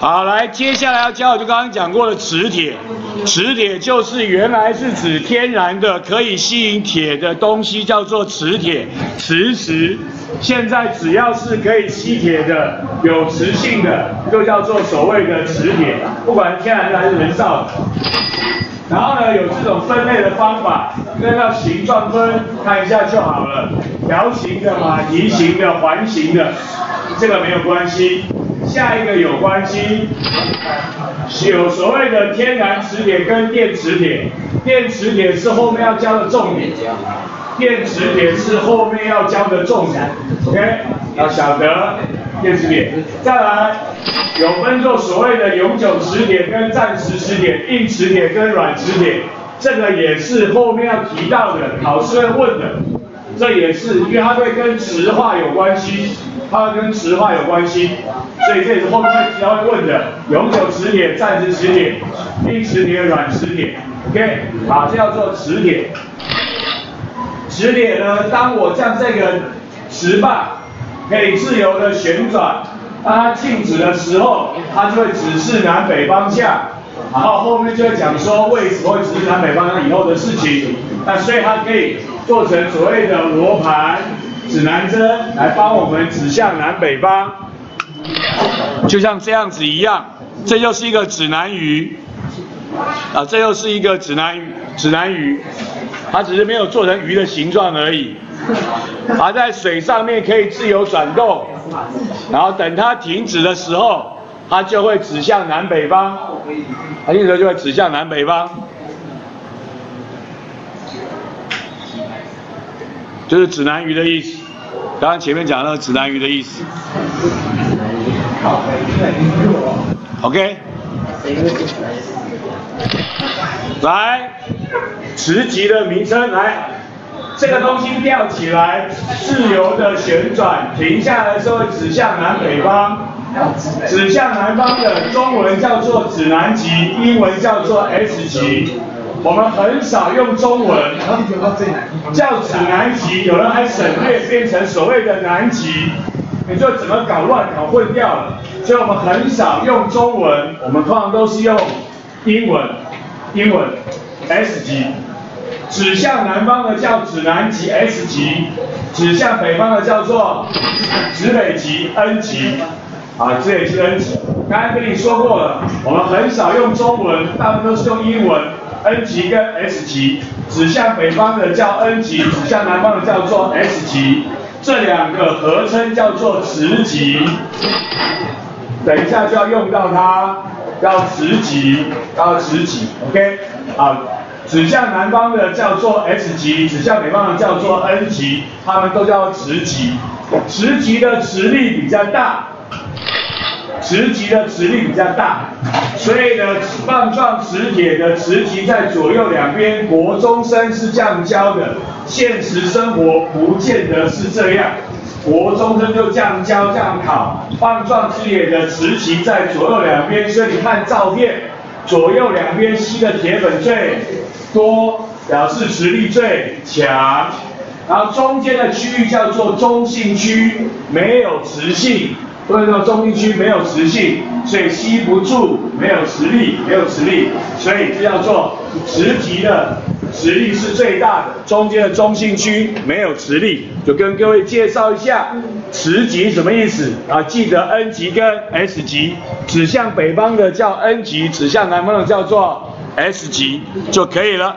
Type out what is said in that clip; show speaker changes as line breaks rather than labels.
好，来，接下来要教就刚刚讲过的磁铁。磁铁就是原来是指天然的可以吸引铁的东西，叫做磁铁、磁石。现在只要是可以吸铁的、有磁性的，就叫做所谓的磁铁，不管天然的还是人造的。然后呢，有这种分类的方法，按照形状分，看一下就好了。条形的、马蹄形的、环形的，这个没有关系。下一个有关系，有所谓的天然磁铁跟电磁铁，电磁铁是后面要教的重点，电磁铁是后面要教的重点，OK，要晓得电磁铁。再来，有分作所谓的永久磁铁跟暂时磁铁，硬磁铁跟软磁铁，这个也是后面要提到的，考试会问的，这也是因为它会跟磁化有关系。它跟磁化有关系，所以这也是后面会提到会问的，永久磁铁、暂时磁铁、硬磁铁、软磁铁，OK，好，这叫做磁铁。磁铁呢，当我将这个磁棒可以自由的旋转，当它静止的时候，它就会指示南北方向，然后后面就会讲说为什么会指示南北方向以后的事情，那所以它可以做成所谓的罗盘。指南针来帮我们指向南北方，就像这样子一样，这就是一个指南鱼，啊，这又是一个指南鱼，指南鱼，它只是没有做成鱼的形状而已，它在水上面可以自由转动，然后等它停止的时候，它就会指向南北方，它停止就会指向南北方。就是指南鱼的意思，刚刚前面讲那个指南鱼的意思。OK。来，磁极的名称来，这个东西吊起来，自由的旋转，停下来的时候指向南北方，指向南方的中文叫做指南极，英文叫做 S 极。我们很少用中文。叫指南极，有人还省略变成所谓的南极，你就怎么搞乱搞混掉了。所以我们很少用中文，我们通常都是用英文，英文。S 级，指向南方的叫指南极 S 级，指向北方的叫做指北极 N 级，啊，这也是 N 级。刚才跟你说过了，我们很少用中文，大部分都是用英文。N 级跟 S 级，指向北方的叫 N 级，指向南方的叫做 S 级，这两个合称叫做磁极。等一下就要用到它，叫磁极，叫磁极，OK？啊，指向南方的叫做 S 级，指向北方的叫做 N 级，它们都叫磁极。磁极的磁力比较大。磁极的磁力比较大，所以呢，棒状磁铁的磁极在左右两边。国中生是这样教的，现实生活不见得是这样。国中生就这样教这样考，棒状磁铁的磁极在左右两边，所以你看照片，左右两边吸的铁粉最多，表示磁力最强。然后中间的区域叫做中性区，没有磁性。所以说中心区没有磁性，所以吸不住，没有磁力，没有磁力，所以这叫做磁极的磁力是最大的。中间的中性区没有磁力，就跟各位介绍一下磁极什么意思啊？记得 N 极跟 S 极，指向北方的叫 N 极，指向南方的叫做 S 极就可以了。